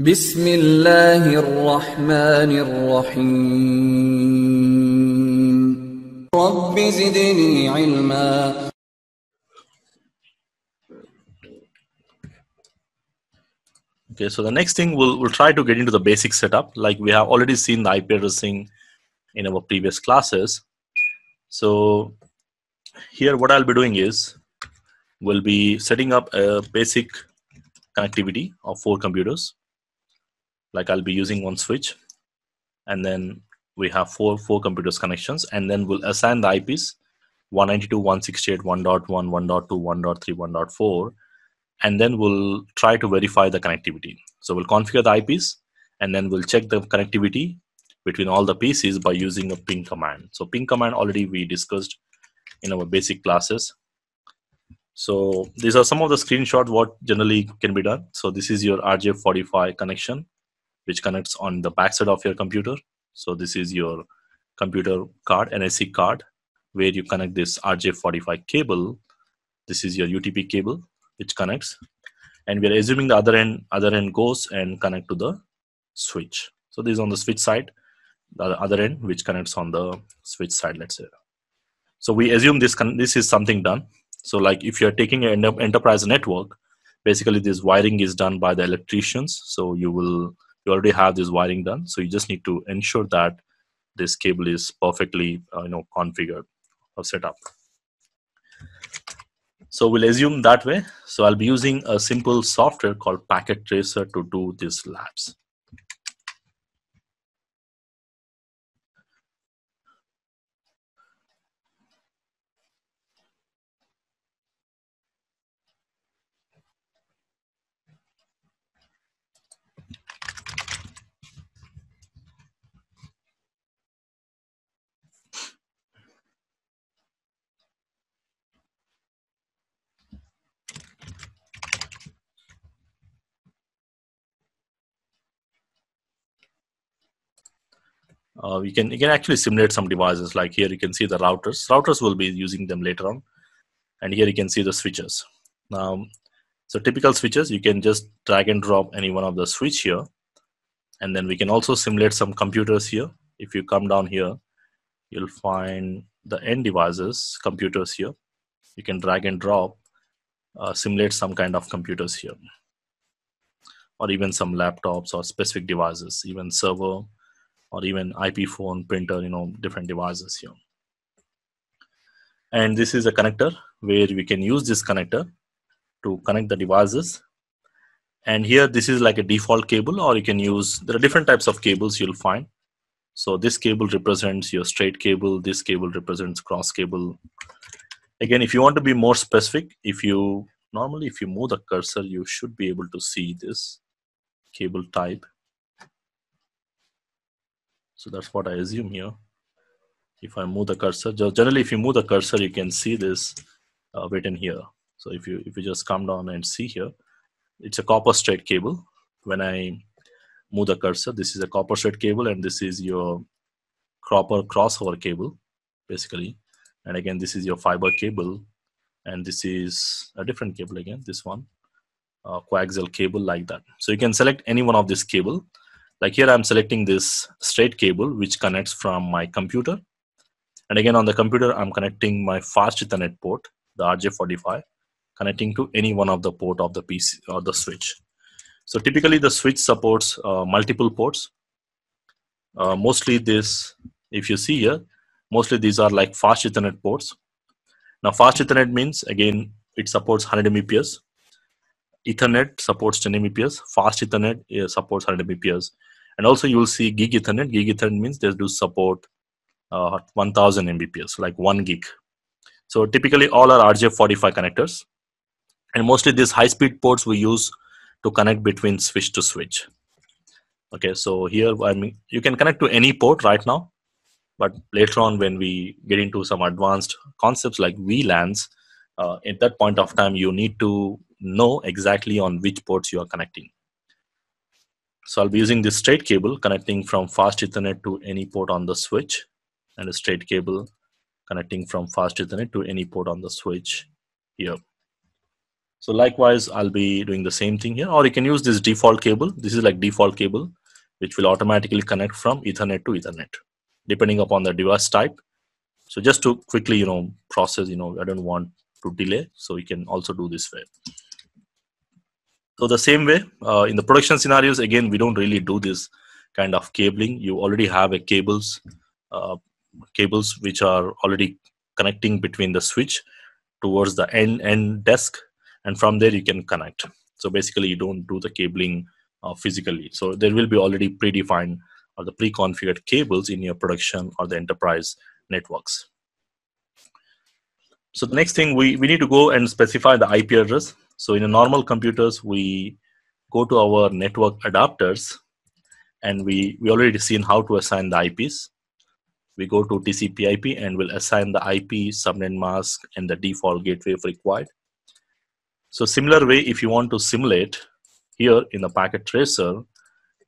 بسم الله الرحمن الرحيم رب زدني علما Okay, so the next thing we'll, we'll try to get into the basic setup. Like we have already seen the IP addressing in our previous classes. So here what I'll be doing is we'll be setting up a basic connectivity of four computers. Like I'll be using one switch and then we have four four computers connections and then we'll assign the IPs 192.168.1.1, 1.2, 1.3, 1.4 and then we'll try to verify the connectivity. So we'll configure the IPs and then we'll check the connectivity between all the PCs by using a ping command. So ping command already we discussed in our basic classes. So these are some of the screenshots what generally can be done. So this is your RJ45 connection which connects on the backside of your computer. So this is your computer card, NIC card, where you connect this RJ45 cable. This is your UTP cable which connects. And we are assuming the other end other end goes and connect to the switch. So this is on the switch side the other end which connects on the switch side let's say. So we assume this this is something done. So like if you're taking an enterprise network basically this wiring is done by the electricians. So you will you already have this wiring done so you just need to ensure that this cable is perfectly uh, you know configured or set up so we'll assume that way. So I'll be using a simple software called Packet Tracer to do these labs. Uh, you can you can actually simulate some devices. Like here you can see the routers. Routers will be using them later on. And here you can see the switches. Now so typical switches you can just drag and drop any one of the switch here. And then we can also simulate some computers here. If you come down here you'll find the end devices computers here. You can drag and drop uh, simulate some kind of computers here. Or even some laptops or specific devices even server or even IP phone, printer, you know, different devices here. And this is a connector where we can use this connector to connect the devices. And here, this is like a default cable, or you can use, there are different types of cables you'll find. So this cable represents your straight cable, this cable represents cross cable. Again, if you want to be more specific, if you, normally if you move the cursor, you should be able to see this cable type so that's what I assume here. If I move the cursor, generally if you move the cursor, you can see this uh, written here. So if you if you just come down and see here, it's a copper straight cable. When I move the cursor, this is a copper straight cable and this is your copper crossover cable, basically. And again, this is your fiber cable and this is a different cable again, this one, uh, coaxial cable like that. So you can select any one of this cable like here i'm selecting this straight cable which connects from my computer. And again on the computer i'm connecting my fast ethernet port the rj45 connecting to any one of the port of the pc or the switch. So typically the switch supports uh, multiple ports. Uh, mostly this if you see here mostly these are like fast ethernet ports. Now fast ethernet means again it supports 100 mbps ethernet supports 10 mbps fast ethernet supports 100 mbps and also you will see gig ethernet gig ethernet means they do support uh, 1000 mbps like 1 gig. So typically all are rj45 connectors. And mostly these high speed ports we use to connect between switch to switch. Okay so here i mean you can connect to any port right now. But later on when we get into some advanced concepts like VLANs, uh, at that point of time you need to know exactly on which ports you are connecting so I'll be using this straight cable connecting from fast Ethernet to any port on the switch and a straight cable connecting from fast Ethernet to any port on the switch here. So likewise, I'll be doing the same thing here, or you can use this default cable. This is like default cable, which will automatically connect from Ethernet to Ethernet, depending upon the device type. So just to quickly, you know, process, you know, I don't want to delay, so you can also do this way. So the same way uh, in the production scenarios, again, we don't really do this kind of cabling. You already have a cables, uh, cables which are already connecting between the switch towards the end end desk, and from there you can connect. So basically, you don't do the cabling uh, physically. So there will be already predefined or the pre-configured cables in your production or the enterprise networks. So the next thing we, we need to go and specify the IP address. So in a normal computers, we go to our network adapters and we, we already seen how to assign the IPs. We go to TCP IP and we'll assign the IP, subnet mask, and the default gateway if required. So similar way, if you want to simulate here in the packet tracer,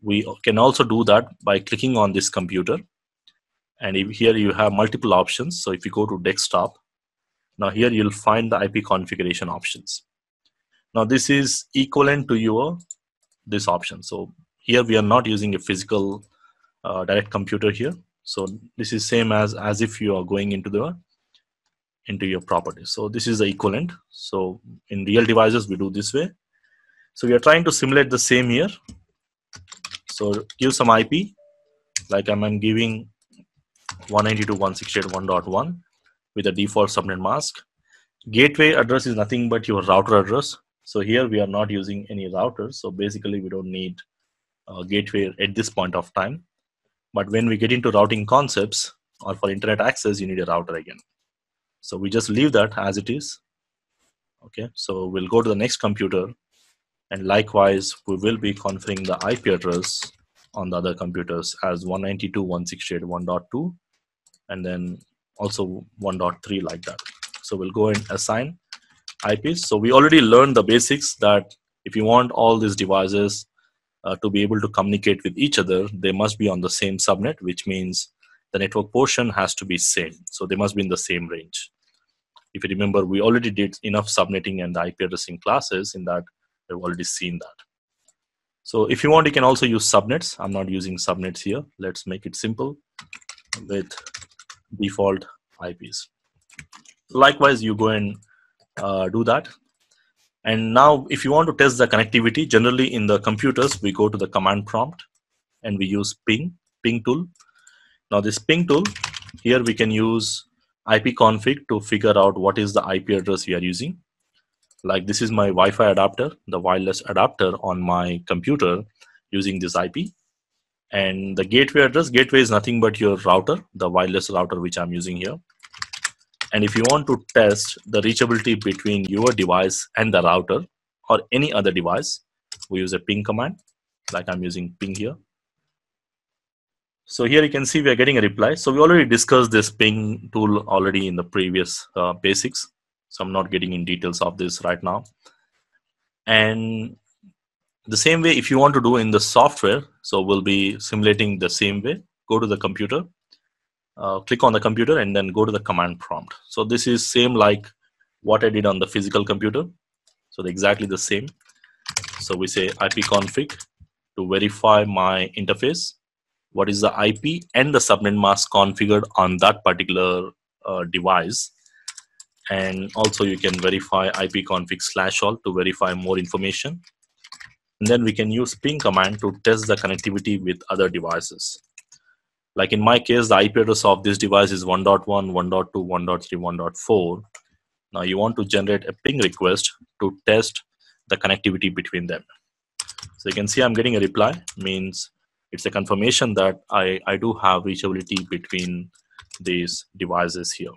we can also do that by clicking on this computer. And here you have multiple options. So if you go to desktop, now here you'll find the IP configuration options. Now this is equivalent to your this option. So here we are not using a physical uh, direct computer here. So this is same as as if you are going into the into your properties. So this is the equivalent. So in real devices we do this way. So we are trying to simulate the same here. So give some IP like I'm giving 192.168.1.1 with a default subnet mask. Gateway address is nothing but your router address. So here we are not using any routers. So basically we don't need a gateway at this point of time. But when we get into routing concepts or for internet access, you need a router again. So we just leave that as it is. Okay, so we'll go to the next computer and likewise we will be configuring the IP address on the other computers as 192.168.1.2 and then also 1.3 like that. So we'll go and assign IPs. So we already learned the basics that if you want all these devices uh, to be able to communicate with each other, they must be on the same subnet, which means the network portion has to be same. So they must be in the same range. If you remember, we already did enough subnetting and IP addressing classes in that we've already seen that. So if you want, you can also use subnets. I'm not using subnets here. Let's make it simple with default IPs. Likewise, you go and uh, do that. And now if you want to test the connectivity, generally in the computers, we go to the command prompt and we use ping, ping tool. Now this ping tool, here we can use ipconfig to figure out what is the IP address we are using. Like this is my Wi-Fi adapter, the wireless adapter on my computer using this IP and the gateway address gateway is nothing but your router the wireless router which i'm using here and if you want to test the reachability between your device and the router or any other device we use a ping command like i'm using ping here. So here you can see we are getting a reply. So we already discussed this ping tool already in the previous uh, basics. So i'm not getting in details of this right now. And the same way if you want to do in the software so we'll be simulating the same way. Go to the computer uh, click on the computer and then go to the command prompt. So this is same like what i did on the physical computer. So exactly the same. So we say ipconfig to verify my interface. What is the ip and the subnet mask configured on that particular uh, device? And also you can verify ipconfig slash all to verify more information. And then we can use ping command to test the connectivity with other devices. Like in my case, the IP address of this device is 1.1, 1.2, 1.3, 1.4. Now you want to generate a ping request to test the connectivity between them. So you can see I'm getting a reply, means it's a confirmation that I, I do have reachability between these devices here.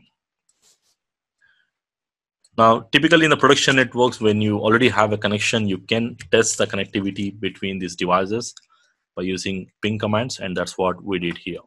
Now, typically in the production networks, when you already have a connection, you can test the connectivity between these devices by using ping commands, and that's what we did here.